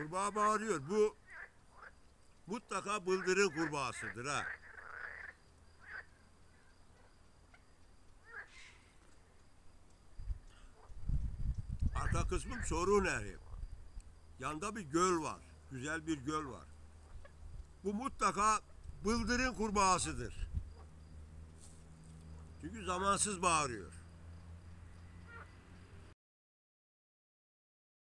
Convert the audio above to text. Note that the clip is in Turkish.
Kurbağa bağırıyor. Bu mutlaka bıldırın kurbağasıdır ha. Arka kısmım Sorun Nehri. Yanda bir göl var. Güzel bir göl var. Bu mutlaka bıldırın kurbağasıdır. Çünkü zamansız bağırıyor.